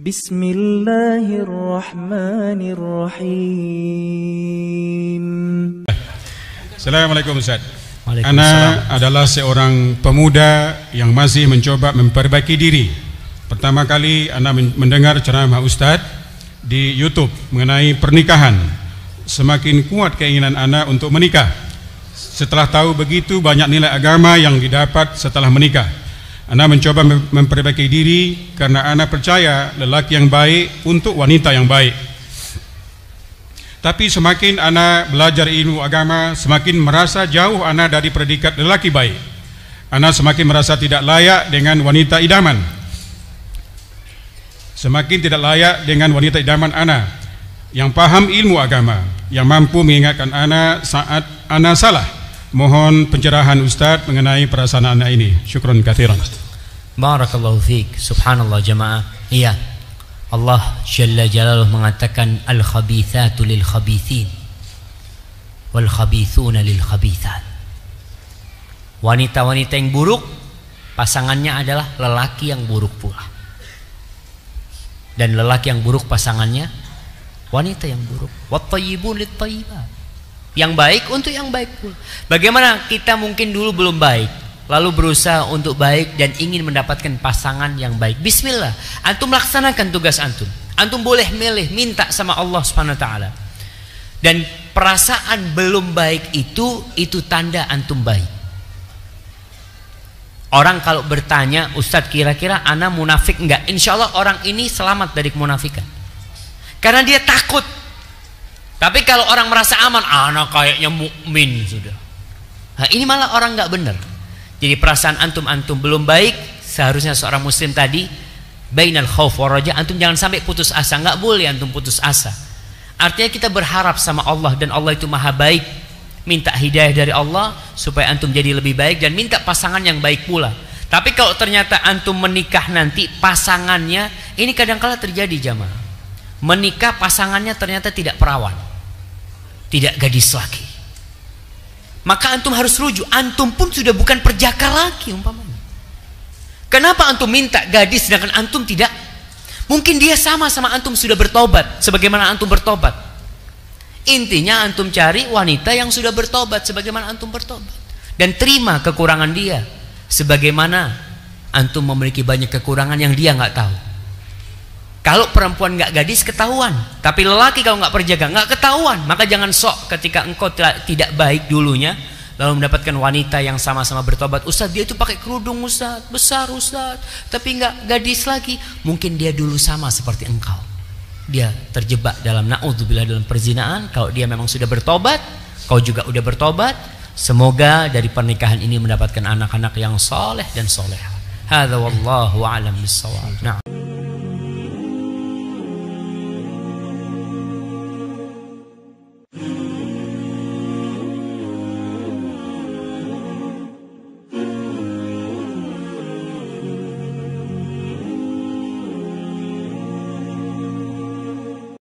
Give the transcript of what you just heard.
بسم الله الرحمن الرحيم Assalamualaikum Ustaz. Waalaikumsalam. Ana adalah seorang pemuda yang masih mencoba memperbaiki diri. Pertama kali ana men- mendengar ceramah Ustaz di YouTube mengenai pernikahan. Semakin kuat keinginan ana untuk menikah. Setelah tahu begitu banyak nilai agama yang didapat setelah menikah. Ana mencoba mem- memperbaiki diri karena ana percaya lelaki yang baik untuk wanita yang baik. Tapi semakin ana belajar ilmu agama, semakin merasa jauh ana dari predikat lelaki baik. Ana semakin merasa tidak layak dengan wanita idaman. Semakin tidak layak dengan wanita idaman ana yang paham ilmu agama, yang mampu mengingatkan ana saat ana salah. Mohon pencerahan Ustaz mengenai perasaan ana ini. Syukran kathiran. Barakallahu fiik. Subhanallah jamaah. Iya. Allah Jalla Jalaluh mengatakan al-khabithatu lil khabithin wal khabithuna lil khabithat. Wanita-wanita yang buruk pasangannya adalah lelaki yang buruk pula. Dan lelaki yang buruk pasangannya wanita yang buruk. Wat tayyibun lit. Yang baik untuk yang baik pula. Bagaimana kita mungkin dulu belum baik, lalu berusaha untuk baik dan ingin mendapatkan pasangan yang baik. Bismillah, antum laksanakan tugas antum. Antum boleh milih, minta sama Allah Subhanahu wa taala. Dan perasaan belum baik itu itu tanda antum baik. Orang kalau bertanya, Ustadz kira-kira ana munafik enggak? Insya Allah orang ini selamat dari kemunafikan. Karena dia takut. Tapi kalau orang merasa aman, anak kayaknya mukmin sudah. Nah, ini malah orang nggak benar. Jadi perasaan antum-antum belum baik, seharusnya seorang muslim tadi bainal khauf wa raja, antum jangan sampai putus asa, nggak boleh antum putus asa. Artinya kita berharap sama Allah dan Allah itu maha baik. Minta hidayah dari Allah supaya antum jadi lebih baik dan minta pasangan yang baik pula. Tapi kalau ternyata antum menikah nanti pasangannya ini kadang-kala terjadi jamaah. Menikah pasangannya ternyata tidak perawan. Tidak gadis lagi. Maka antum harus rujuk. Antum pun sudah bukan perjaka lagi umpamanya. Kenapa antum minta gadis sedangkan antum tidak? Mungkin dia sama sama antum sudah bertobat sebagaimana antum bertobat. Intinya antum cari wanita yang sudah bertobat sebagaimana antum bertobat dan terima kekurangan dia sebagaimana antum memiliki banyak kekurangan yang dia nggak tahu. Kalau perempuan nggak gadis ketahuan, tapi lelaki kalau nggak perjaga nggak ketahuan, maka jangan sok ketika engkau tidak baik dulunya, lalu mendapatkan wanita yang sama-sama bertobat. Ustaz dia itu pakai kerudung Ustaz, besar Ustaz, tapi nggak gadis lagi. Mungkin dia dulu sama seperti engkau. Dia terjebak dalam naudzubillah dalam perzinaan. Kalau dia memang sudah bertobat, kau juga udah bertobat. Semoga dari pernikahan ini mendapatkan anak-anak yang soleh dan soleh. Hada wallahu a'lam bissawab. Nah.